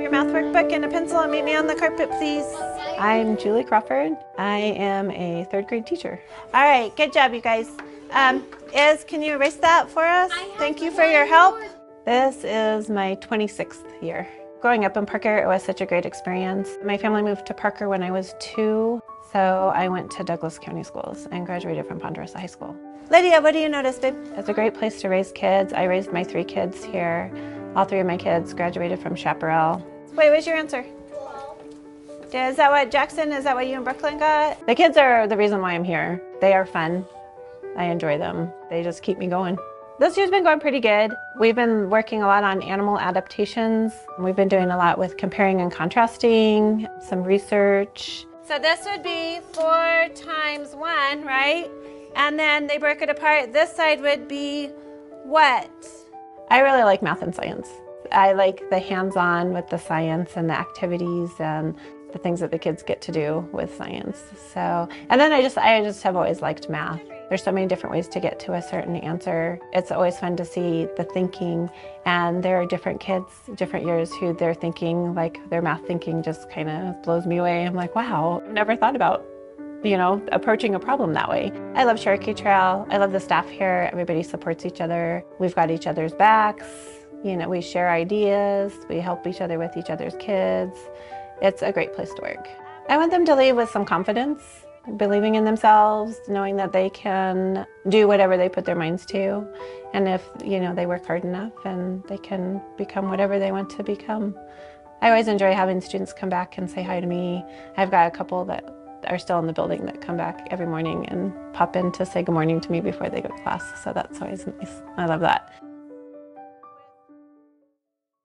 your math workbook and a pencil and meet me on the carpet, please? I'm Julie Crawford. I am a third grade teacher. All right, good job, you guys. Um, Iz, can you erase that for us? Thank you for your help. This is my 26th year. Growing up in Parker, it was such a great experience. My family moved to Parker when I was two, so I went to Douglas County Schools and graduated from Ponderosa High School. Lydia, what do you notice, babe? It's a great place to raise kids. I raised my three kids here. All three of my kids graduated from Chaparral. Wait, what's your answer? Is that what Jackson, is that what you and Brooklyn got? The kids are the reason why I'm here. They are fun. I enjoy them. They just keep me going. This year's been going pretty good. We've been working a lot on animal adaptations. We've been doing a lot with comparing and contrasting, some research. So this would be four times one, right? And then they break it apart. This side would be what? I really like math and science. I like the hands-on with the science and the activities and the things that the kids get to do with science. So, and then I just I just have always liked math. There's so many different ways to get to a certain answer. It's always fun to see the thinking and there are different kids, different years who they're thinking like their math thinking just kind of blows me away. I'm like, wow, I've never thought about you know, approaching a problem that way. I love Cherokee Trail. I love the staff here. Everybody supports each other. We've got each other's backs. You know, we share ideas. We help each other with each other's kids. It's a great place to work. I want them to leave with some confidence, believing in themselves, knowing that they can do whatever they put their minds to. And if, you know, they work hard enough and they can become whatever they want to become. I always enjoy having students come back and say hi to me. I've got a couple that are still in the building that come back every morning and pop in to say good morning to me before they go to class. So that's always nice. I love that.